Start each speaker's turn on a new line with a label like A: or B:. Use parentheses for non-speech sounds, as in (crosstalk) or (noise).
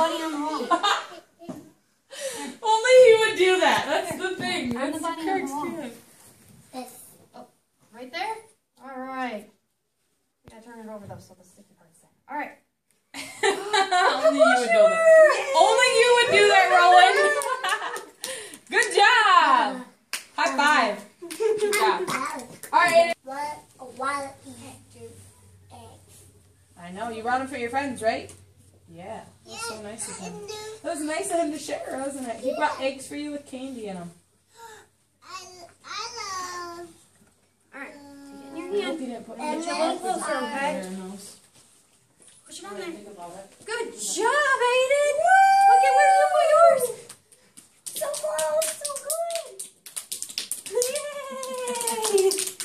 A: bunny on the wall.
B: Only he would do that. That's the thing.
A: I'm the
B: That's
A: bunny on the wall.
B: kid.
A: Oh, right there? Alright. I gotta turn it over though so the sticky part's there. Alright. (laughs)
B: Only you would know that. Only you would do that, Roland. (laughs) Good job. High five. Good job. (laughs) All right.
C: What? Why you have to eggs?
B: I know you brought them for your friends, right? Yeah, that's so nice of him. That was nice of him to share, wasn't it? He brought eggs for you with candy in them.
C: I, I
A: Alright, your hand.
B: didn't?
A: Push it on there. Good job, Ayden! Woo! Look at where you put yours! So close, so good! Yay!